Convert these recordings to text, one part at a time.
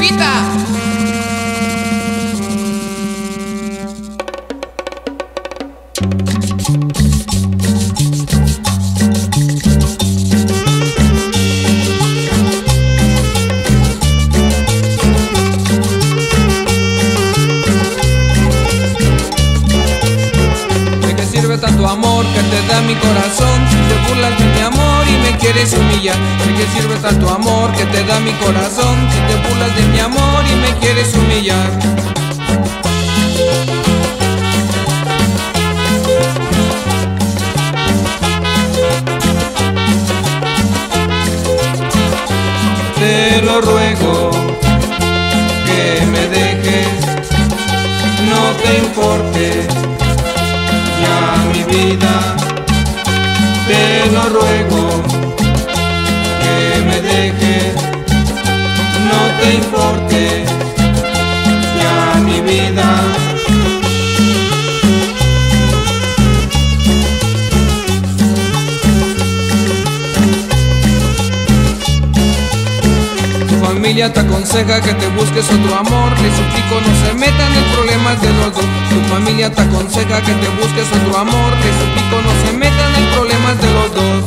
vida. Tanto amor que te da mi corazón? Si te burlas de mi amor y me quieres humillar. ¿De qué sirve tanto amor que te da mi corazón? Si te burlas de mi amor y me quieres humillar. Te lo ruego que me dejes, no te importe vida, te lo ruego que me dejes, familia te aconseja que te busques otro amor. Les suplico no se metan en problemas de los dos Tu familia te aconseja que te busques otro amor. Les suplico no se metan en problemas de los dos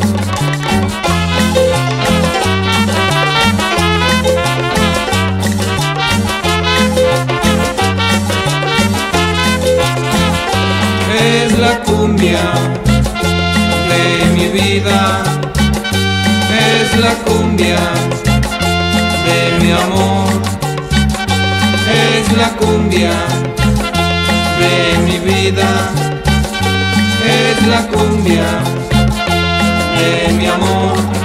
Es la cumbia de mi vida. Es la cumbia de mi amor. Es la cumbia de mi vida. Es la cumbia de mi amor